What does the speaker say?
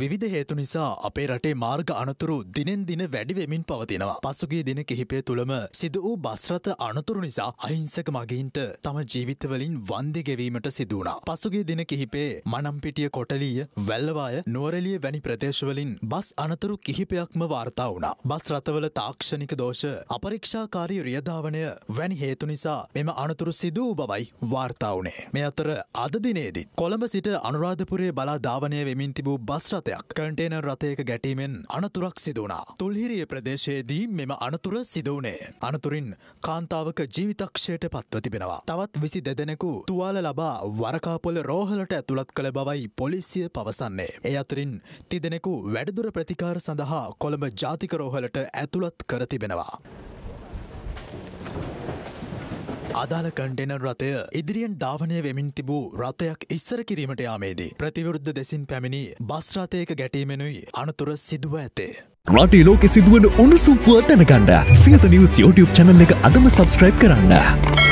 විවිධ හේතු නිසා අපේ රටේ මාර්ග අනතුරු දිනෙන් දින වැඩිවෙමින් පවතිනවා. පසුගිය දින කිහිපය තුළම සිදු වූ බස්රත අනතුරු නිසා අහිංසක මගීන්ට තම ජීවිතවලින් වන්දි ගෙවීමට සිදුවනා. පසුගිය දින කිහිපේ මනම්පිටිය කොටලීය වැල්ලවාය නුවරලිය වැනි ප්‍රදේශවලින් බස් අනතුරු කිහිපයක්ම වාර්තා වුණා. බස් රථවල තාක්ෂණික දෝෂ අපරීක්ෂාකාරී රියධාවනය වැනි හේතු නිසා මෙම අනතුරු සිදූ බවයි වාර්තා වනේ. මේ අතර අද දිනේදී. කොළඹ සිට අනුරාධපුරේ බලා ධාවනය වෙමින් තිබූ බස් රථයක් කන්ටේනර් රථයක ගැටීමෙන් අනතුරක් සිදුවනා. තුල්හිරිය ප්‍රදේශයේදී මෙම අනතුර සිදුවනේ. අනතුරින් කාන්තාවක ජීවිතක්ෂයට පත්ව තිබෙනවා. තවත් විසි දෙදෙනෙකු තුවාල ලබා වරකාපොල රෝහලට ඇතුළත් කළ බවයි පොලිසිය පවසන්නේ. ඒ අතරින් තිදෙනෙකු වැඩදුර ප්‍රතිකාර සඳහා කොළඹ ජාතික රෝහලට ඇතුළත් කර තිබෙනවා. අදාළ කන්ටේනර් රථය ඉදිරියෙන් ධාවනය වෙමින් තිබූ රථයක් ඉස්සර කිරීමට යාමේදී. ප්‍රතිවෘද්ධ දෙසින් පැමිණි බස්රථයක ගැටීමෙනුයි අනතුර සිදුව ඇතේ. රටේ ලෝකෙ සිදුවන උණුසුම්පුව දැනගන්න සියත නිවස් YouTube චැනල් එක අදම සබස්ක්‍රයිබ් කරන්න.